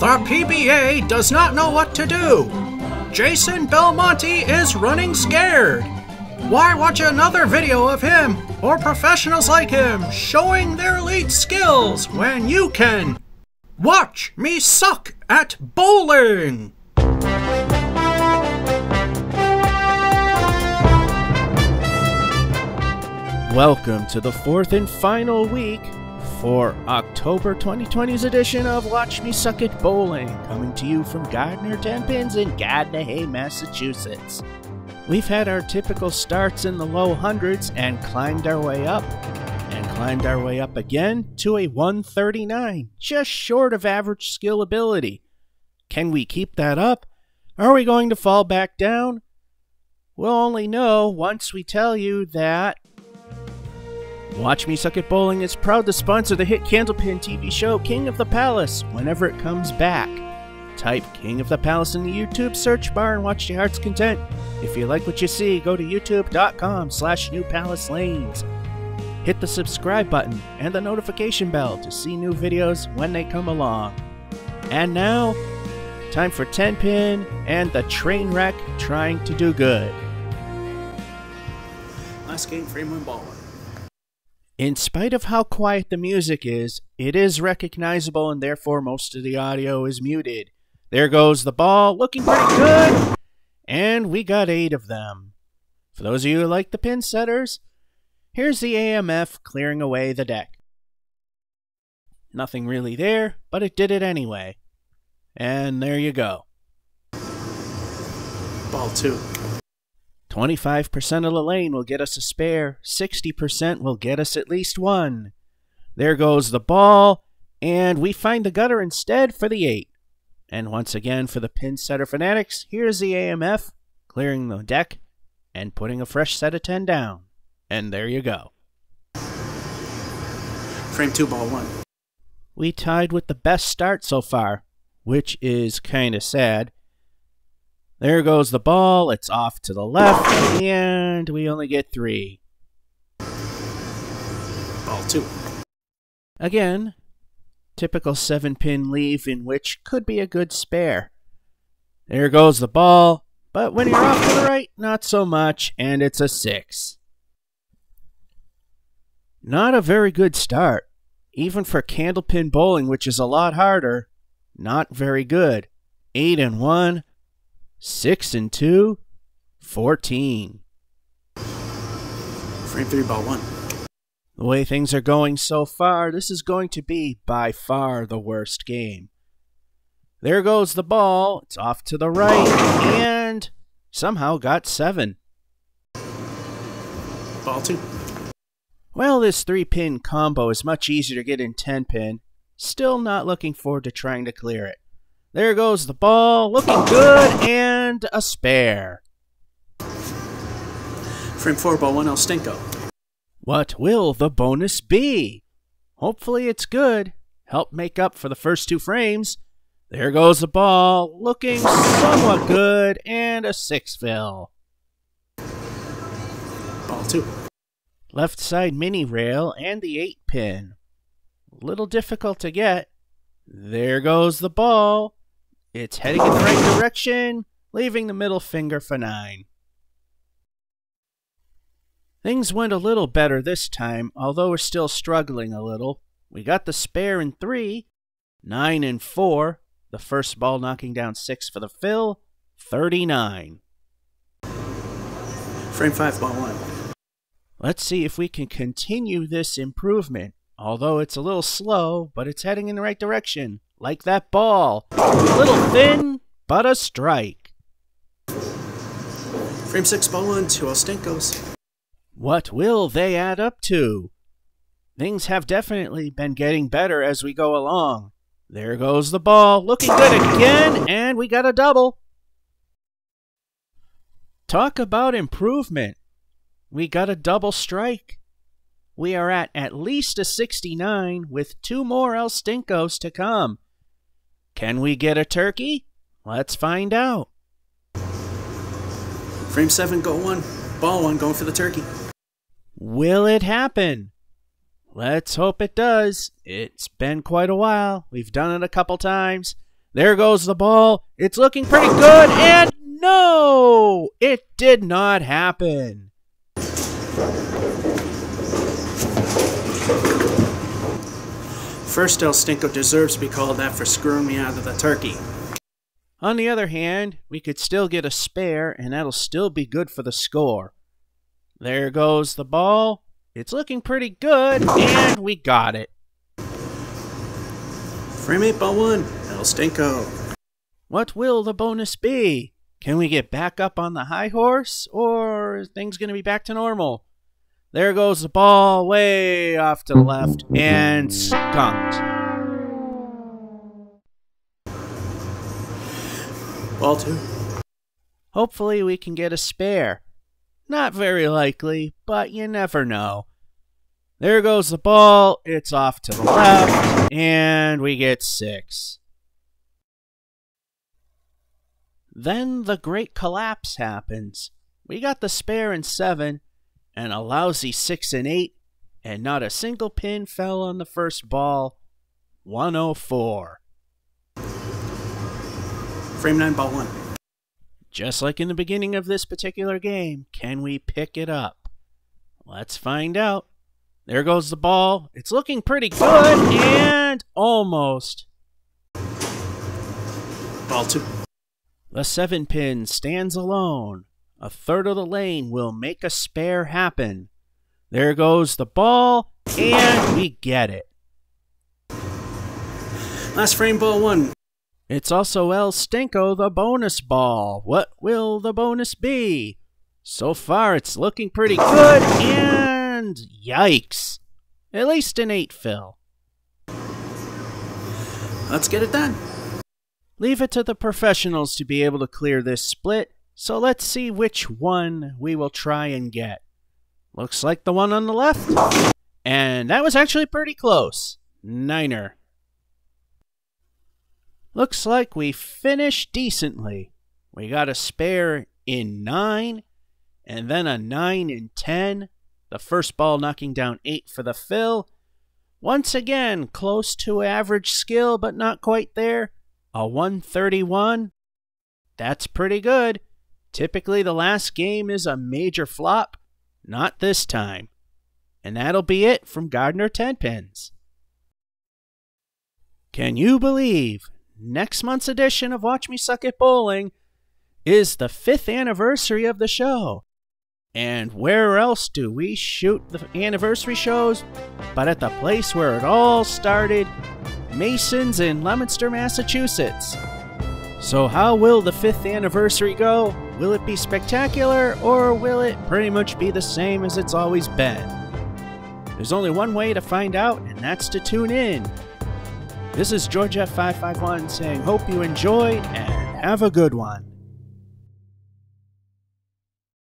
The PBA does not know what to do. Jason Belmonte is running scared. Why watch another video of him or professionals like him showing their elite skills when you can watch me suck at bowling? Welcome to the fourth and final week for October 2020's edition of Watch Me Suck at Bowling, coming to you from Gardner 10 Pins in Gardner, Massachusetts. We've had our typical starts in the low hundreds and climbed our way up, and climbed our way up again to a 139, just short of average skill ability. Can we keep that up? Are we going to fall back down? We'll only know once we tell you that Watch Me Suck at Bowling is proud to sponsor the hit Candlepin TV show King of the Palace whenever it comes back. Type King of the Palace in the YouTube search bar and watch your heart's content. If you like what you see, go to youtube.com slash New Palace Lanes. Hit the subscribe button and the notification bell to see new videos when they come along. And now, time for 10 Pin and the train wreck trying to do good. Last game, frame one, ball one. In spite of how quiet the music is, it is recognizable and therefore most of the audio is muted. There goes the ball, looking pretty good! And we got eight of them. For those of you who like the pin setters, here's the AMF clearing away the deck. Nothing really there, but it did it anyway. And there you go. Ball two. 25% of the lane will get us a spare, 60% will get us at least one. There goes the ball, and we find the gutter instead for the 8. And once again, for the pin setter fanatics, here's the AMF, clearing the deck and putting a fresh set of 10 down. And there you go. Frame two, ball one. We tied with the best start so far, which is kinda sad. There goes the ball. It's off to the left, and we only get three. Ball two. Again, typical seven pin leave in which could be a good spare. There goes the ball, but when you're off to the right, not so much, and it's a six. Not a very good start, even for candlepin bowling, which is a lot harder. Not very good. Eight and one. 6 and 2, 14. Frame three, ball one. The way things are going so far, this is going to be by far the worst game. There goes the ball. It's off to the right and somehow got 7. Ball two. Well, this 3 pin combo is much easier to get in 10 pin. Still not looking forward to trying to clear it. There goes the ball, looking good, and a spare. Frame four, ball one, El Stinko. What will the bonus be? Hopefully it's good. Help make up for the first two frames. There goes the ball, looking somewhat good, and a six fill. Ball two. Left side mini rail and the eight pin. Little difficult to get. There goes the ball. It's heading in the right direction, leaving the middle finger for 9. Things went a little better this time, although we're still struggling a little. We got the spare in 3, 9 and 4, the first ball knocking down 6 for the fill, 39. Frame 5, ball 1. Let's see if we can continue this improvement. Although it's a little slow, but it's heading in the right direction like that ball. A little thin, but a strike. Frame 6, ball 1, two El Stinkos. What will they add up to? Things have definitely been getting better as we go along. There goes the ball, looking good again, and we got a double. Talk about improvement. We got a double strike. We are at at least a 69 with two more El Stinkos to come. Can we get a turkey? Let's find out. Frame 7, go 1. Ball 1, going for the turkey. Will it happen? Let's hope it does. It's been quite a while. We've done it a couple times. There goes the ball. It's looking pretty good. And no, it did not happen. First El Stinko deserves to be called that for screwing me out of the turkey. On the other hand, we could still get a spare, and that'll still be good for the score. There goes the ball. It's looking pretty good, and we got it. Frame 8 ball 1, El Stinko. What will the bonus be? Can we get back up on the high horse, or is things going to be back to normal? There goes the ball way off to the left and skunked. Ball 2. Hopefully, we can get a spare. Not very likely, but you never know. There goes the ball. It's off to the left, and we get six. Then the great collapse happens. We got the spare in seven, and a lousy 6 and 8, and not a single pin fell on the first ball. 104. Frame 9 ball 1. Just like in the beginning of this particular game, can we pick it up? Let's find out. There goes the ball. It's looking pretty good, and almost. Ball 2. The 7 pin stands alone. A third of the lane will make a spare happen. There goes the ball, and we get it. Last frame ball one. It's also El Stinko, the bonus ball. What will the bonus be? So far, it's looking pretty good, and yikes. At least an 8 fill. Let's get it done. Leave it to the professionals to be able to clear this split, so let's see which one we will try and get. Looks like the one on the left. And that was actually pretty close. Niner. Looks like we finished decently. We got a spare in 9, and then a 9 in 10. The first ball knocking down 8 for the fill. Once again, close to average skill, but not quite there. A 131. That's pretty good. Typically, the last game is a major flop. Not this time. And that'll be it from Gardner Tenpins. Can you believe next month's edition of Watch Me Suck at Bowling is the fifth anniversary of the show? And where else do we shoot the anniversary shows but at the place where it all started, Masons in Leominster, Massachusetts? So, how will the fifth anniversary go? Will it be spectacular, or will it pretty much be the same as it's always been? There's only one way to find out, and that's to tune in. This is George F551 saying, Hope you enjoyed and have a good one.